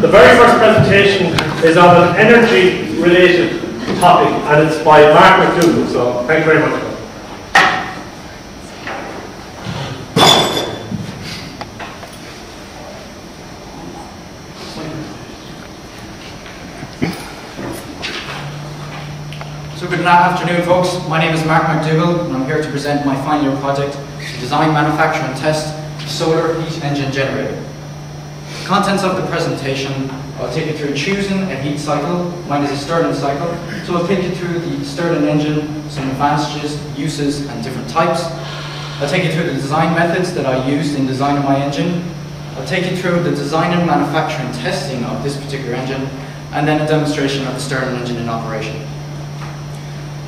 The very first presentation is on an energy-related topic, and it's by Mark McDougall. So, thank you very much. So good afternoon folks, my name is Mark McDougall and I'm here to present my final year project design, manufacture and test solar heat engine generator. Contents of the presentation, I'll take you through choosing a heat cycle, mine is a Stirling cycle, so I'll take you through the Stirling engine, some advantages, uses and different types. I'll take you through the design methods that I used in designing my engine. I'll take you through the design and manufacturing testing of this particular engine and then a demonstration of the Stirling engine in operation.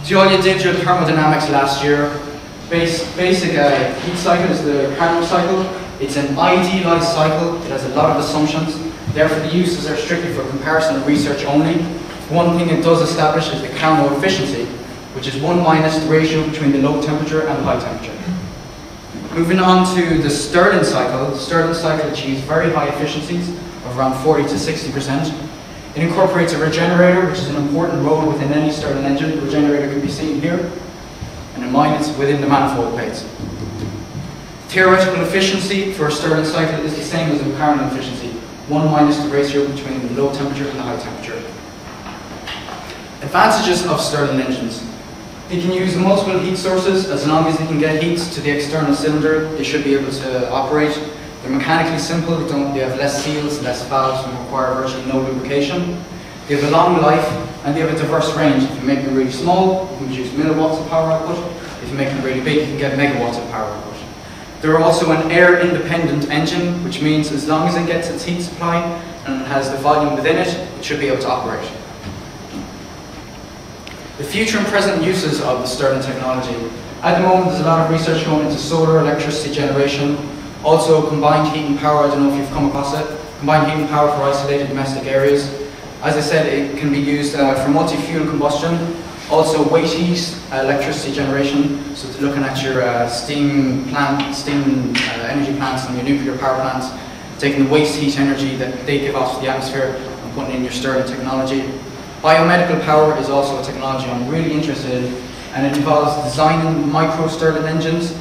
So all you did your thermodynamics last year. Base, basic uh, heat cycle is the Carnot cycle. It's an idealized cycle. It has a lot of assumptions. Therefore, the uses are strictly for comparison and research only. One thing it does establish is the Carnot efficiency, which is 1 minus the ratio between the low temperature and high temperature. Moving on to the Stirling cycle, the Stirling cycle achieves very high efficiencies of around 40 to 60%. It incorporates a regenerator, which is an important role within any Stirling engine. The regenerator can be seen here, and in mine within the manifold plates. Theoretical efficiency for a Stirling cycle is the same as a Carnot efficiency, 1 minus the ratio between the low temperature and the high temperature. Advantages of Stirling engines. They can use multiple heat sources as long as they can get heat to the external cylinder, they should be able to operate they're mechanically simple, they, don't, they have less seals, less valves, and require virtually no lubrication. They have a long life, and they have a diverse range. If you make them really small, you can produce milliwatts of power output. If you make them really big, you can get megawatts of power output. They're also an air-independent engine, which means as long as it gets its heat supply and has the volume within it, it should be able to operate. The future and present uses of the Stirling technology. At the moment, there's a lot of research going into solar electricity generation, also combined heat and power, I don't know if you've come across it. Combined heat and power for isolated domestic areas. As I said, it can be used uh, for multi-fuel combustion, also waste heat, uh, electricity generation. So looking at your uh, steam plant, steam uh, energy plants and your nuclear power plants, taking the waste heat energy that they give off to the atmosphere and putting in your Stirling technology. Biomedical power is also a technology I'm really interested in and it involves designing micro Stirling engines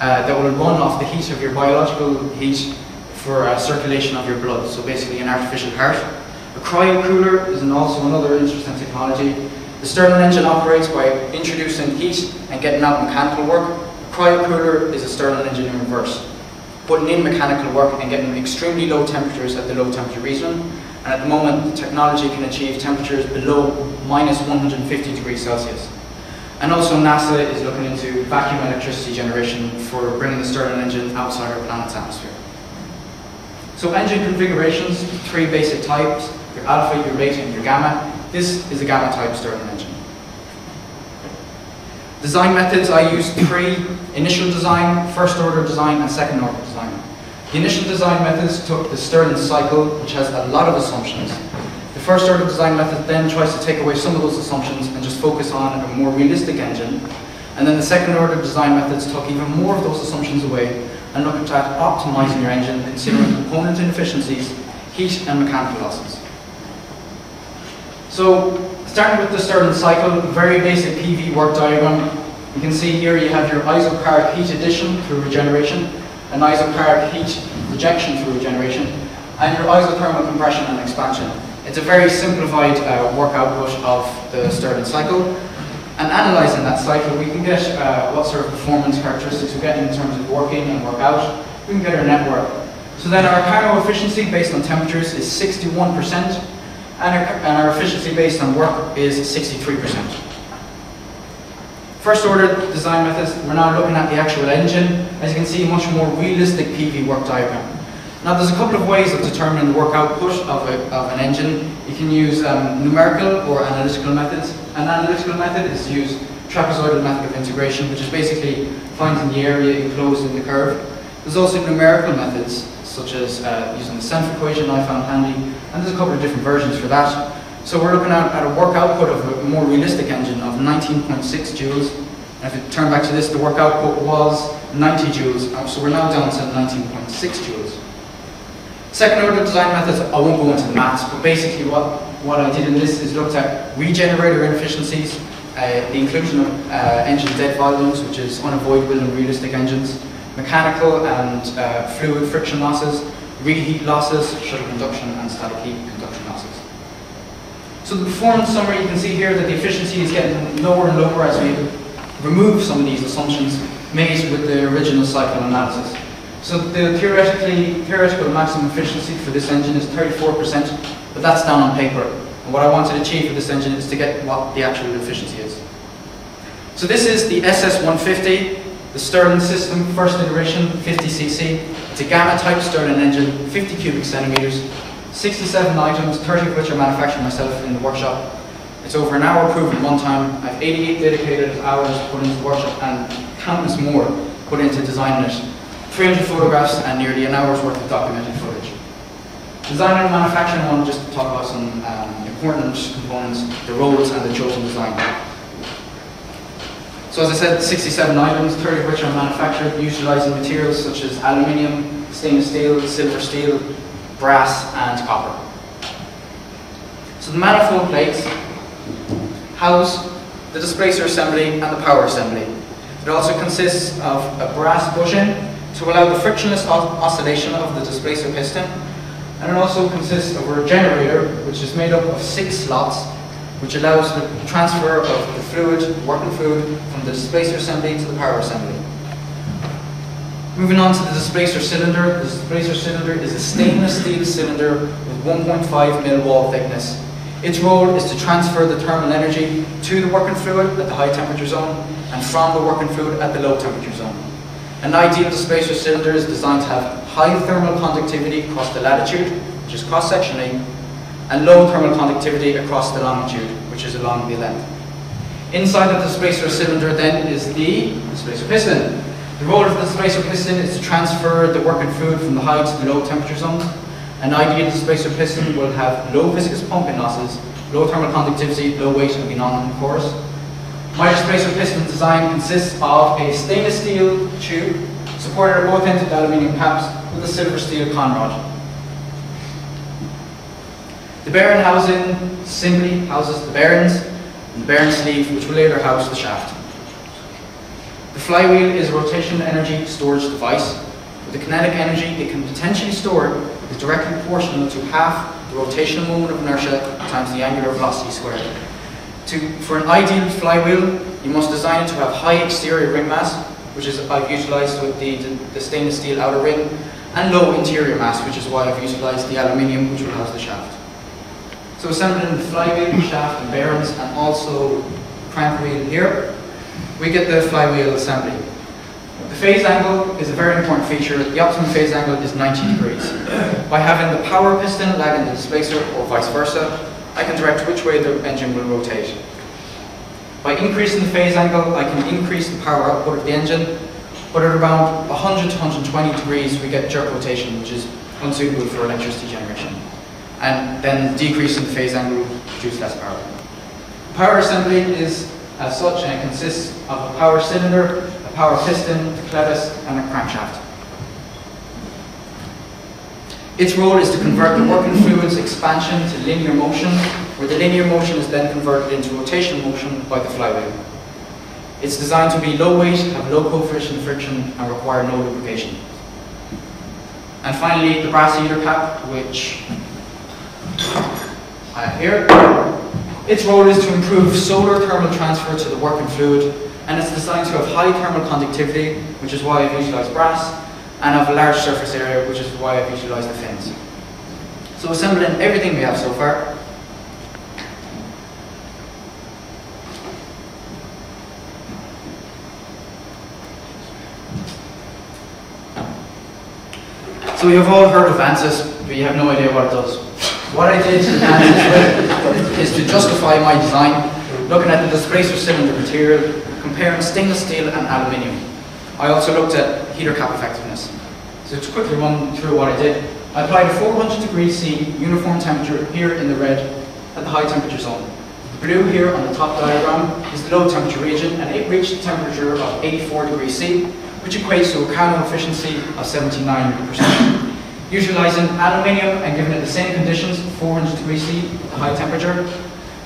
uh, that will run off the heat of your biological heat for uh, circulation of your blood, so basically an artificial heart. A cryo cooler is an also another interesting technology. The Stirling engine operates by introducing heat and getting out mechanical work. A cryo cooler is a Stirling engine in reverse, putting in mechanical work and getting extremely low temperatures at the low temperature region. And at the moment, the technology can achieve temperatures below minus 150 degrees Celsius. And also NASA is looking into vacuum electricity generation for bringing the Stirling engine outside our planet's atmosphere. So engine configurations, three basic types, your alpha, your beta, and your gamma. This is a gamma type Stirling engine. Design methods, I use three, initial design, first order design, and second order design. The initial design methods took the Stirling cycle, which has a lot of assumptions, The first order design method then tries to take away some of those assumptions and just focus on a more realistic engine. And then the second order design methods took even more of those assumptions away and looked at optimizing your engine, considering component inefficiencies, heat and mechanical losses. So, starting with the Stirling cycle, very basic PV work diagram. You can see here you have your isochoric heat addition through regeneration, an isochoric heat rejection through regeneration, and your isothermal compression and expansion. It's a very simplified uh, work output of the Stirling cycle. And analysing that cycle, we can get uh, what sort of performance characteristics we get in terms of working and work out. We can get our network. So then our Carnot efficiency based on temperatures is 61%, and our, and our efficiency based on work is 63%. First order design methods, we're now looking at the actual engine. As you can see, much more realistic PV work diagram. Now there's a couple of ways of determining the work output of, a, of an engine. You can use um, numerical or analytical methods. An analytical method is to use trapezoidal method of integration, which is basically finding the area enclosed in the curve. There's also numerical methods, such as uh, using the Senft equation I found handy, and there's a couple of different versions for that. So we're looking at, at a work output of a more realistic engine of 19.6 joules. And if you turn back to this, the work output was 90 joules, so we're now down to 19.6 joules. Second order design methods, I won't go into the maths, but basically what, what I did in this is looked at regenerator inefficiencies, uh, the inclusion of uh, engine dead volumes, which is unavoidable in realistic engines, mechanical and uh, fluid friction losses, reheat losses, shuttle conduction, and static heat conduction losses. So the performance summary, you can see here that the efficiency is getting lower and lower as we remove some of these assumptions made with the original cycle analysis. So the theoretically, theoretical maximum efficiency for this engine is 34%, but that's down on paper. And what I want to achieve with this engine is to get what the actual efficiency is. So this is the SS150, the Stirling system, first iteration, 50cc. It's a Gamma type Stirling engine, 50 cubic centimeters, 67 items, 30 of which are manufactured myself in the workshop. It's over an hour proven one time. I have 88 dedicated hours put into the workshop and countless more put into designing it. 300 photographs and nearly an hour's worth of documented footage. Design and manufacturing, I want to just talk about some um, important components, the roles and the chosen design. So as I said, 67 items, 30 of which are manufactured utilising materials such as aluminium, stainless steel, silver steel, brass and copper. So the manifold plates house the displacer assembly and the power assembly. It also consists of a brass bushing to allow the frictionless oscillation of the displacer piston. And it also consists of a generator, which is made up of six slots, which allows the transfer of the fluid, working fluid, from the displacer assembly to the power assembly. Moving on to the displacer cylinder. The displacer cylinder is a stainless steel cylinder with 1.5 mil wall thickness. Its role is to transfer the thermal energy to the working fluid at the high temperature zone and from the working fluid at the low temperature zone. An ideal displacer cylinder is designed to have high thermal conductivity across the latitude, which is cross-sectionally, and low thermal conductivity across the longitude, which is along the length. Inside of the displacer cylinder then is the displacer piston. The role of the displacer piston is to transfer the working fluid from the high to the low temperature zones. An ideal displacer piston will have low viscous pumping losses, low thermal conductivity, low weight and be non-porous. My displacer piston design consists of a stainless steel tube supported at both ends with aluminium caps with a silver steel conrod. The bearing housing simply houses the bearings and the bearing sleeve which will later house the shaft. The flywheel is a rotational energy storage device. With the kinetic energy it can potentially store is directly proportional to half the rotational moment of inertia times the angular velocity squared. To, for an ideal flywheel, you must design it to have high exterior ring mass, which is I've utilised with the, the, the, stainless steel outer ring, and low interior mass, which is why I've utilised the aluminium, which will house the shaft. So assembling the flywheel, shaft and bearings, and also crank here, we get the flywheel assembly. The phase angle is a very important feature. The optimum phase angle is 90 degrees. By having the power piston lagging the displacer, or vice versa, I can direct which way the engine will rotate. By increasing the phase angle, I can increase the power output of the engine, but at around 100 to 120 degrees, we get jerk rotation, which is unsuitable for electricity generation. And then decreasing the phase angle will produce less power. Power assembly is as such, and it consists of a power cylinder, a power piston, a clevis, and a crankshaft. Its role is to convert the working fluid's expansion to linear motion, where the linear motion is then converted into rotational motion by the flywheel. It's designed to be low weight, have low coefficient of friction, and require no lubrication. And finally, the brass heater cap, which Have here. Its role is to improve solar thermal transfer to the working fluid, and it's designed to have high thermal conductivity, which is why I've utilised brass, and of a large surface area, which is why I've utilised the fins. So assembling everything we have so far, So you've all heard of ANSYS, but you have no idea what it does. What I did is to justify my design, looking at the displacer cylinder material, comparing stainless steel and aluminium. I also looked at heater cap effectiveness. So to quickly run through what I did, I applied a 400 degrees C uniform temperature here in the red at the high temperature zone. The blue here on the top diagram is the low temperature region and it reached a temperature of 84 degrees C, which equates to a Carnot efficiency of 79%. Utilizing aluminium and giving it the same conditions, 400 degrees C, the high temperature.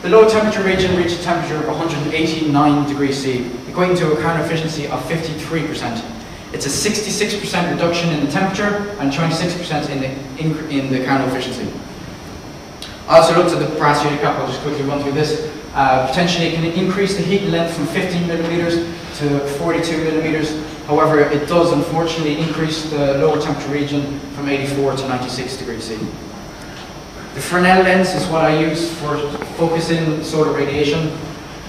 The low temperature region reached a temperature of 189 degrees C, equating to a Carnot efficiency of 53%. It's a 66% reduction in the temperature and 26% in the, in, in the Carnot efficiency. I also looked at the brass unit cap, I'll just quickly run through this. Uh, potentially it can increase the heat length from 15 millimeters to 42 millimeters. However, it does unfortunately increase the lower temperature region from 84 to 96 degrees C. The Fresnel lens is what I use for focusing solar radiation.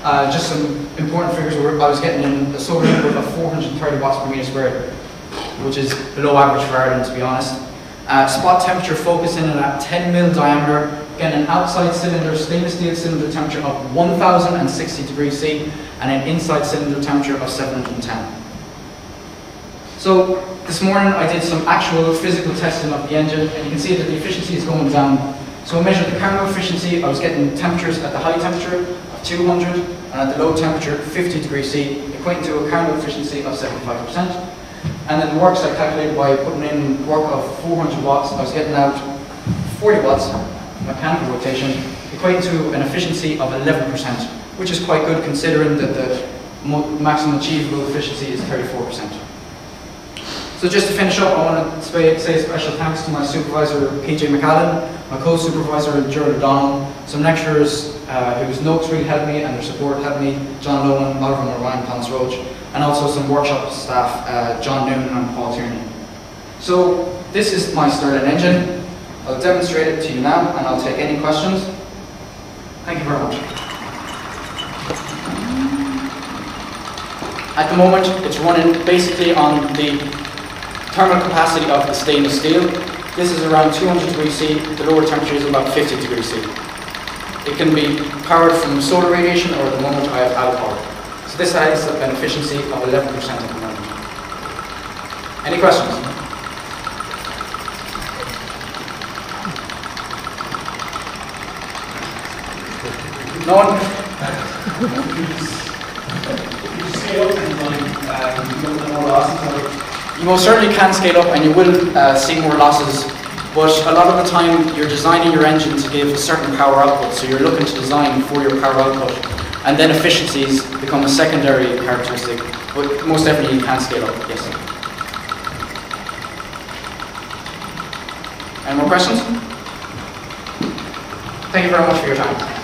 Uh, just some important figures were I was getting a solar input of 430 watts per meter squared, which is below average for Ireland to be honest. Uh, spot temperature focusing at 10 mil diameter, getting an outside cylinder stainless steel cylinder temperature of 1060 degrees C and an inside cylinder temperature of 710. So this morning I did some actual physical testing of the engine and you can see that the efficiency is going down. So I measured the Carnot efficiency, I was getting temperatures at the high temperature of 200 and at the low temperature 50 degrees C, equating to a Carnot efficiency of 75%. And then the works I calculated by putting in work of 400 watts, I was getting out 40 watts mechanical rotation, equating to an efficiency of 11%, which is quite good considering that the maximum achievable efficiency is 34%. So just to finish up, I want to say a special thanks to my supervisor, PJ McAllen, my co-supervisor, Gerald O'Donnell, some lecturers uh, whose notes really helped me and their support helped me, John Nolan, Oliver Ryan, Thomas Roach, and also some workshop staff, uh, John Noonan and Paul Tierney. So this is my Stirling engine. I'll demonstrate it to you now and I'll take any questions. Thank you very much. At the moment, it's running basically on the thermal capacity of the stainless steel. This is around 200 degrees C, the lower temperature is about 50 degrees C. It can be powered from solar radiation or the moment I have power. So this has an efficiency of 11% at the moment. Any questions? No one? You most certainly can scale up and you will uh, see more losses, but a lot of the time you're designing your engine to give a certain power output, so you're looking to design for your power output, and then efficiencies become a secondary characteristic, but most definitely you can scale up, yes. Any more questions? Thank you very much for your time.